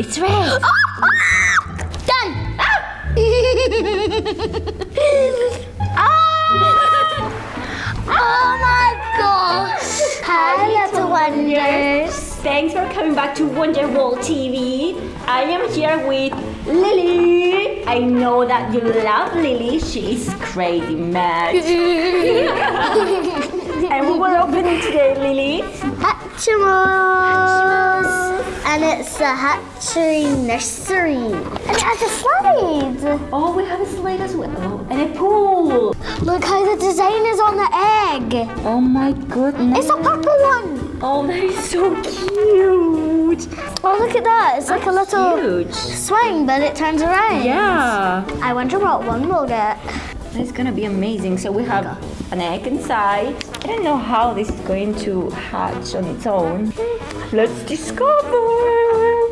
It's red. Done. Oh! oh my gosh. Hi, little wonders. Thanks for coming back to Wonder World TV. I am here with Lilly. I know that you love Lilly. She's crazy mad. and we will open it today, Lilly. Hatchimals. And it's the hatchery nursery. And it has a slide. Oh, we have a slide as well. Oh, and a pool. Look how the design is on the egg. Oh my goodness. It's a purple one. Oh, that is so cute. Oh, look at that. It's like a little Huge. swing, but it turns around. Yeah. I wonder what one we'll get. It's gonna be amazing. So we have an egg inside. I don't know how this is going to hatch on its own. Let's discover.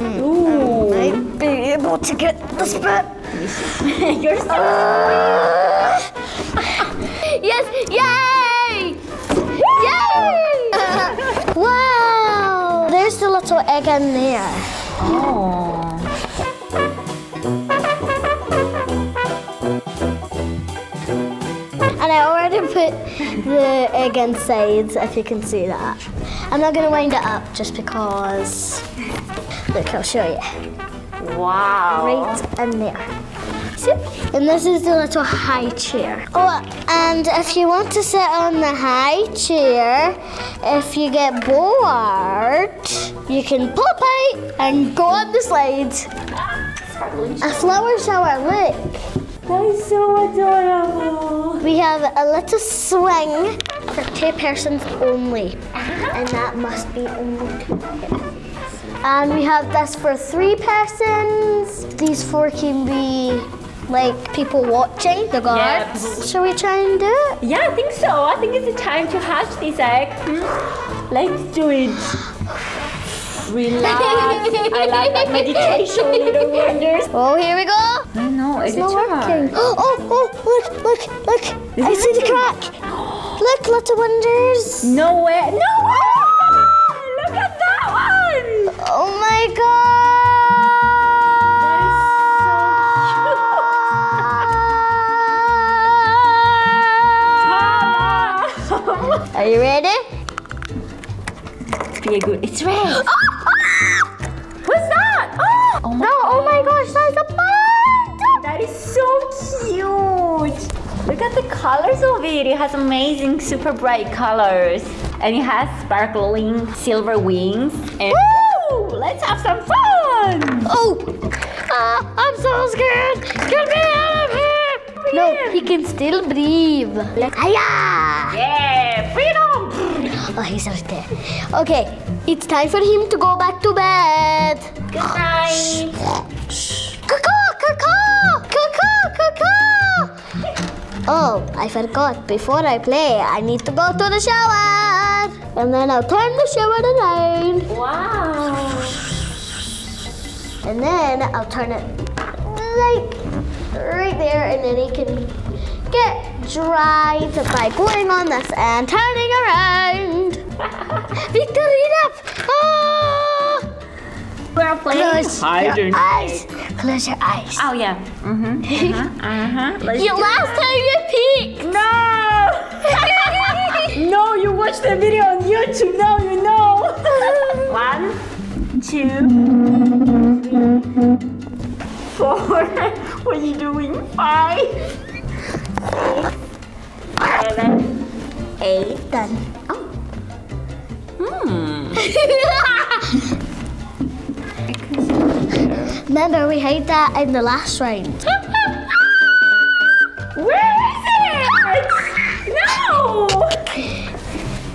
Hmm. Ooh. Might be able to get the spit. You're so Yes! Yay! Yay! wow! There's the little egg in there. Oh. Put the egg inside, if you can see that. I'm not gonna wind it up just because. Look, I'll show you. Wow. Right in there. See? And this is the little high chair. Oh, and if you want to sit on the high chair, if you get bored, you can pop out and go on the slides. A flower shower, look. That is so adorable. We have a little swing for two persons only. And that must be only two persons. And we have this for three persons. These four can be like people watching, the guards. Yep. Shall we try and do it? Yeah, I think so. I think it's the time to hatch this egg. Hmm? Let's do it. Relax. I like that meditation, little wonders. Oh, here we go. I know, It's not working. Oh, oh, look, look, look. I it see the crack. Look, little wonders. No way. No way! Look at that one! Oh my god. Are you ready? Be good. It's red. What's gosh, that's a bird! That is so cute. Look at the colors of it. It has amazing, super bright colors. And it has sparkling silver wings. And Woo! Let's have some fun! Oh! Ah, I'm so scared! Get me out of here! No, he can still breathe. Hiya! Yeah, freedom! Oh, he's right there. Okay, it's time for him to go back to bed. Good night. Oh, I forgot. Before I play, I need to go to the shower. And then I'll turn the shower around. Wow. And then I'll turn it like right there, and then he can get dried by going on this and turning around. Victorina! Ah! We're playing Close hide your and eyes. Close your eyes. Oh yeah. Mm-hmm. Uh-huh. uh-huh. Let's You last time you peeked. No! no, you watched the video on YouTube. Now you know. One, two, three, four. What are you doing? Five, six, seven, eight. Done. Remember, we had that in the last round. Where is it? No!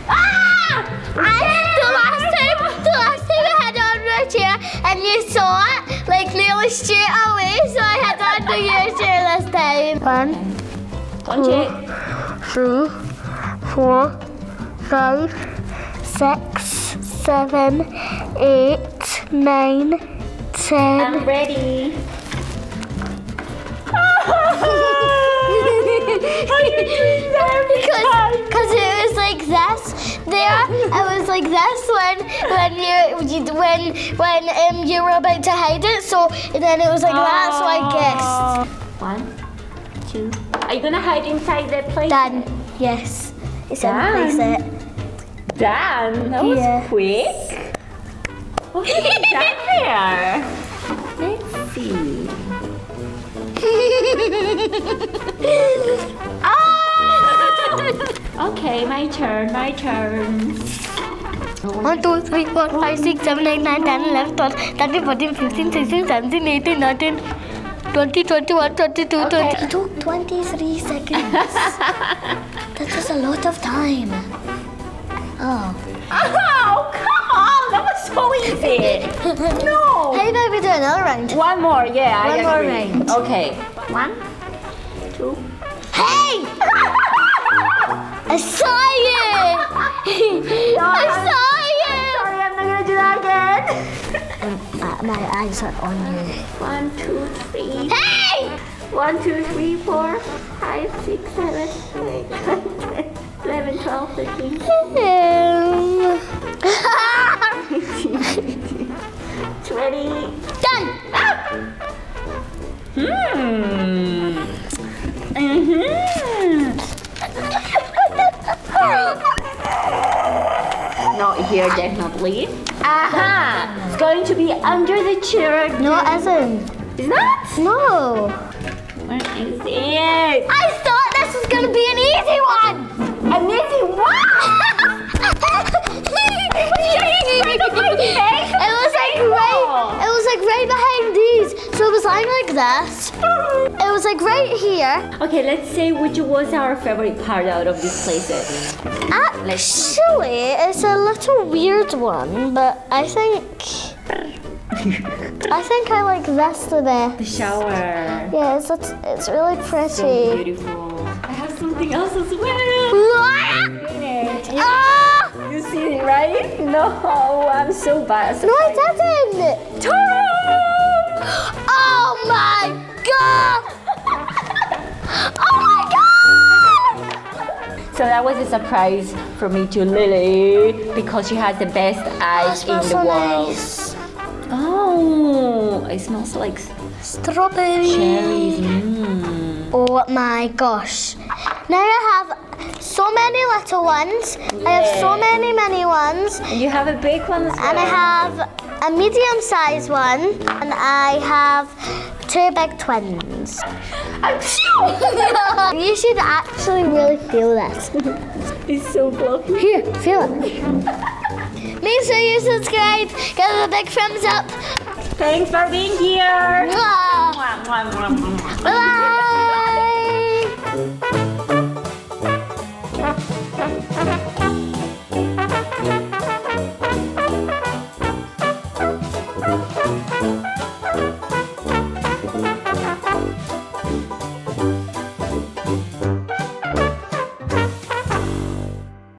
Ah! the last time, the last time I had on my chair, and you saw it like nearly straight away, so I had on your chair this time. One, you? three, four, five, six, seven, eight, nine, ten. I'm ready. because, because it was like this, there. It was like this when when you, you when when um you were about to hide it. So then it was like that. So I guessed. One, two. Are you gonna hide inside the place? Done. Yes. It's in place it. Done. That was Yeah. quick. What have you done there? Let's see. Ah! Okay, my turn. My turn. One, two, three, four, five, six, seven, eight, nine, ten, eleven, twelve, thirteen, fourteen, fifteen, sixteen, seventeen, eighteen, nineteen, twenty, twenty-one, twenty-two, Okay. twenty. It Took twenty-three seconds. that was a lot of time. Oh. Oh, come on! That was so easy. No. About we do another round? One more, yeah. One I more agree. round. Okay. One, two. Hey! I saw you! I saw you! Sorry, I'm not gonna do that again. Uh, my eyes are on you. One, two, three. Hey! One, two, three, four, five, six, seven, eight, nine, ten, eleven, twelve, thirteen, Um, twenty. Done! Hmm. Mm-hmm. Not here, definitely. Aha! It's going to be under the chair. No, it isn't. Is that? No. Where is it? I thought this was gonna be an easy one! An easy one! it was like right it was like right behind these. So it was lying like this. It was like right here. Okay, let's say which was our favorite part out of these places. Actually, it's a little weird one, but I think I think I like this the best. The shower. Yeah, it's it's, it's really So pretty. beautiful. I have something else as well. You, Ah! you see it, right? No, I'm so bad. No, I didn't. Oh my god! Oh my god! So that was a surprise for me to Lilly because she has the best eyes in the so world. nice. Oh, it smells like Strawberry. cherries. Mm. Oh my gosh. Now I have so many little ones. I have so many, many ones. And you have a big one as well. And I have a medium sized one. And I have two big twins. you should actually really feel this. It's so fluffy. Here, feel it. Make sure you subscribe. Give us a big thumbs up. Thanks for being here. Bye.